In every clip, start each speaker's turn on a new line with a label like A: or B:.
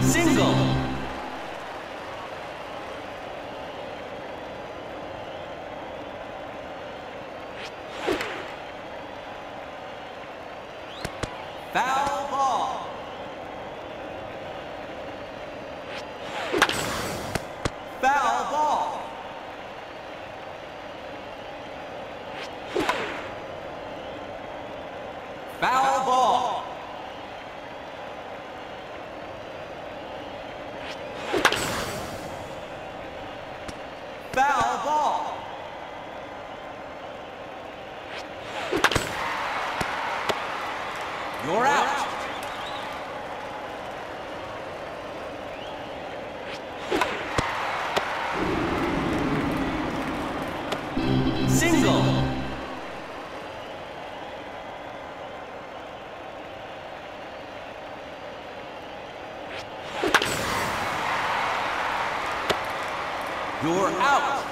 A: Single. Foul ball. Foul ball. Foul ball. Foul ball. You're out. Single. You're out.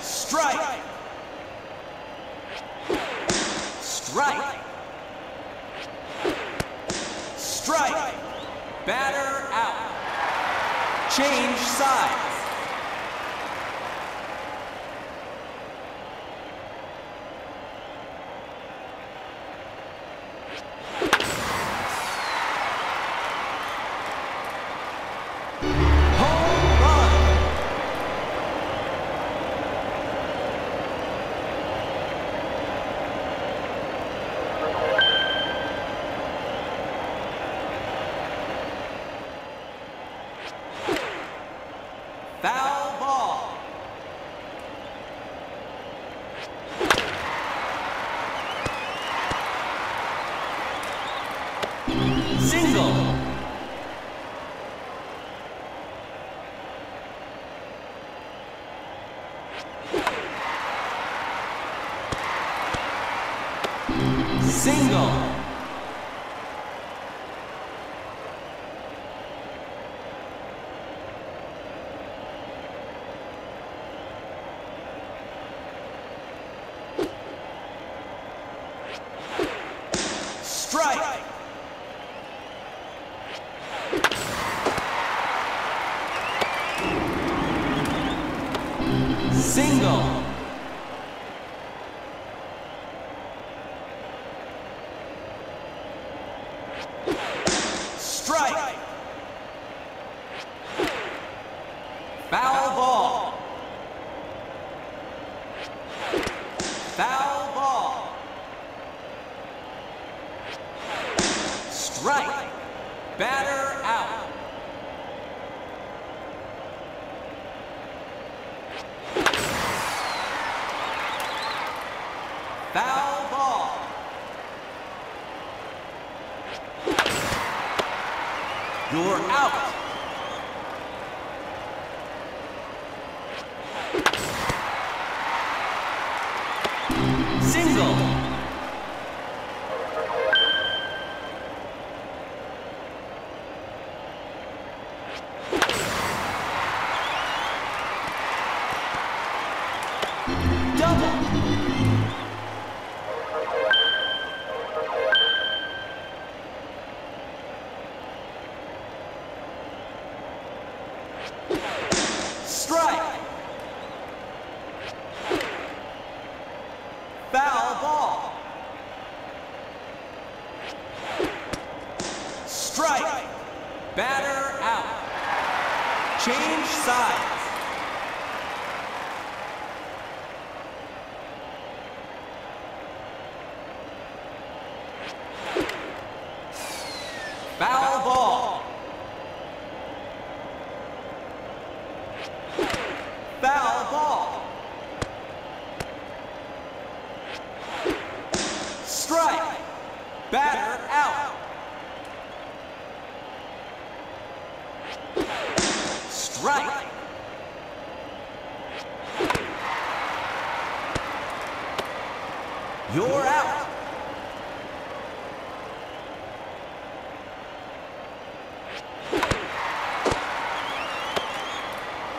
A: Strike. Strike. Strike. Batter. Change sides. Single. Single. Strike. Foul ball. Foul ball. Strike. Batter out. Foul ball. You're out. Single. Sides. Foul ball. You're out.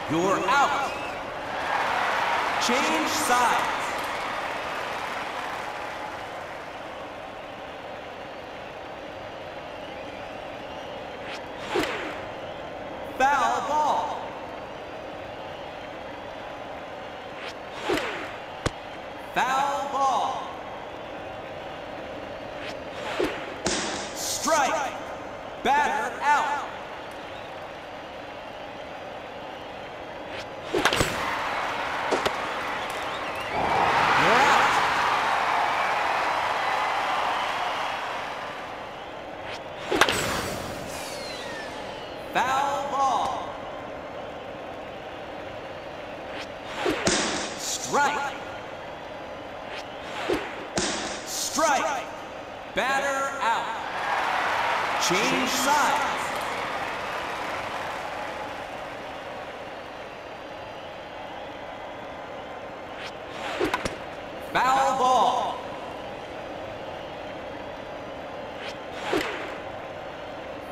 A: You're out. Change sides. Foul ball. Foul Strike. Batter out. Change sides. Foul ball.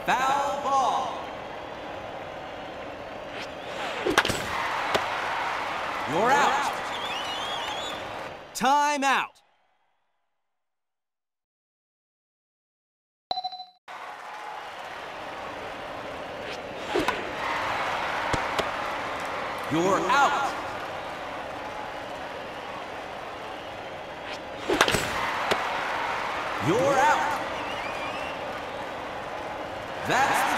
A: Foul ball. You're out. Time out. You're out. You're out. That's